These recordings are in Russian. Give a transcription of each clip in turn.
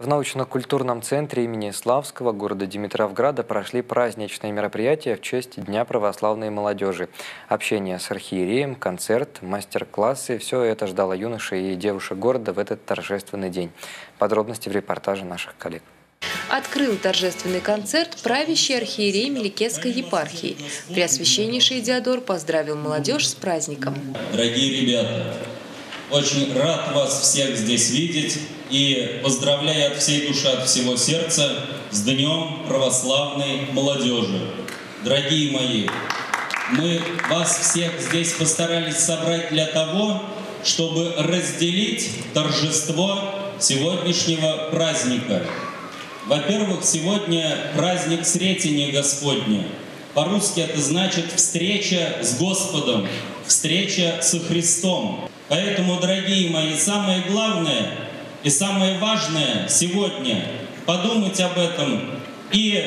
В научно-культурном центре имени Славского города Димитровграда прошли праздничные мероприятия в честь Дня православной молодежи. Общение с архиереем, концерт, мастер-классы – все это ждало юношей и девушек города в этот торжественный день. Подробности в репортаже наших коллег. Открыл торжественный концерт правящий архиерей Меликесской епархии. Преосвященнейший Диодор поздравил молодежь с праздником. Дорогие ребята, очень рад вас всех здесь видеть и поздравляю от всей души, от всего сердца с Днем православной молодежи. Дорогие мои, мы вас всех здесь постарались собрать для того, чтобы разделить торжество сегодняшнего праздника. Во-первых, сегодня праздник Сретения Господня. По-русски это значит встреча с Господом, встреча со Христом. Поэтому, дорогие мои, самое главное и самое важное сегодня подумать об этом и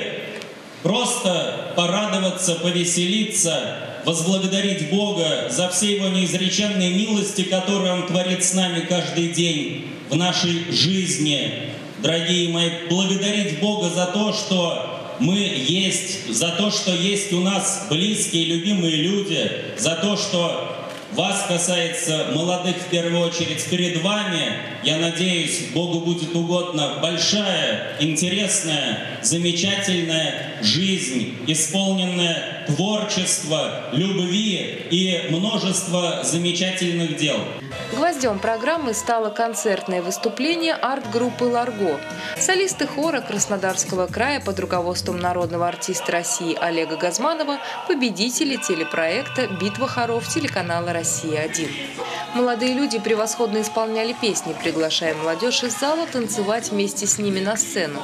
просто порадоваться, повеселиться, возблагодарить Бога за все Его неизреченные милости, которые Он творит с нами каждый день в нашей жизни. Дорогие мои, благодарить Бога за то, что мы есть, за то, что есть у нас близкие, любимые люди, за то, что вас касается молодых в первую очередь перед вами. Я надеюсь, Богу будет угодно большая, интересная, замечательная жизнь, исполненная творчества, любви и множество замечательных дел. Гвоздем программы стало концертное выступление арт-группы «Ларго». Солисты хора Краснодарского края под руководством народного артиста России Олега Газманова – победители телепроекта «Битва хоров» телеканала «Россия-1». Молодые люди превосходно исполняли песни, приглашая молодежь из зала танцевать вместе с ними на сцену.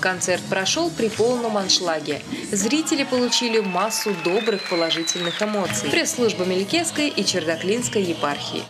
Концерт прошел при полном аншлаге. Зрители получили массу добрых положительных эмоций. Пресс-служба Меликесской и Чердаклинской епархии.